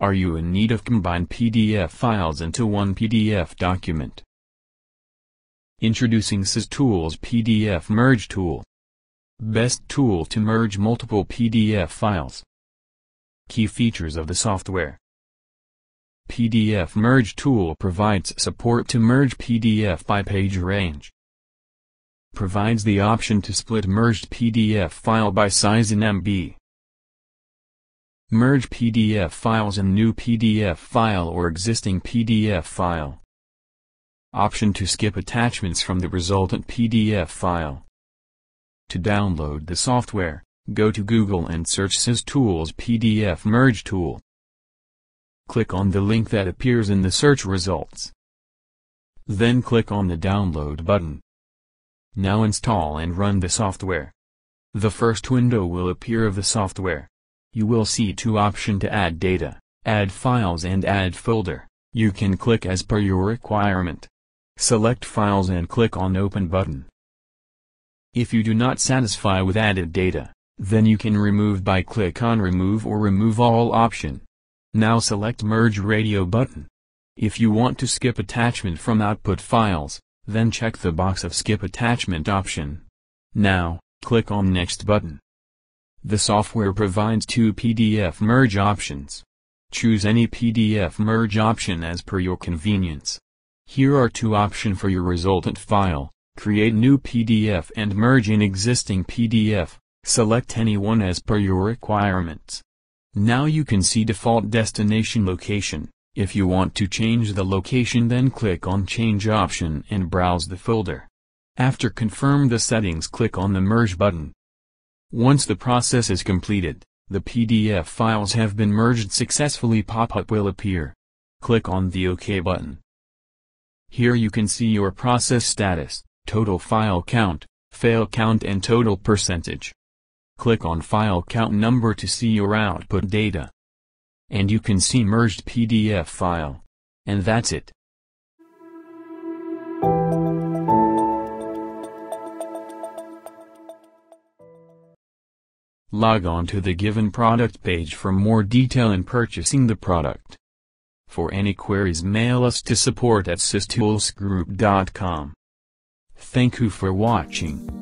Are you in need of combined PDF files into one PDF document? Introducing SysTools PDF Merge Tool. Best tool to merge multiple PDF files. Key features of the software. PDF Merge Tool provides support to merge PDF by page range. Provides the option to split merged PDF file by size in MB. Merge PDF files in new PDF file or existing PDF file. Option to skip attachments from the resultant PDF file. To download the software, go to Google and search SysTools PDF Merge Tool. Click on the link that appears in the search results. Then click on the download button. Now install and run the software. The first window will appear of the software. You will see two option to add data, add files and add folder. You can click as per your requirement. Select files and click on open button. If you do not satisfy with added data, then you can remove by click on remove or remove all option. Now select merge radio button. If you want to skip attachment from output files, then check the box of skip attachment option. Now, click on next button. The software provides two PDF merge options. Choose any PDF merge option as per your convenience. Here are two options for your resultant file, create new PDF and merge in existing PDF, select any one as per your requirements. Now you can see default destination location, if you want to change the location then click on change option and browse the folder. After confirm the settings click on the merge button. Once the process is completed, the PDF files have been merged successfully pop-up will appear. Click on the OK button. Here you can see your process status, total file count, fail count and total percentage. Click on file count number to see your output data. And you can see merged PDF file. And that's it. Log on to the given product page for more detail in purchasing the product. For any queries mail us to support at systoolsgroup.com. Thank you for watching.